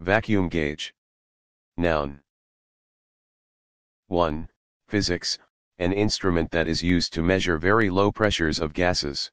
Vacuum gauge. Noun. 1. Physics, an instrument that is used to measure very low pressures of gases.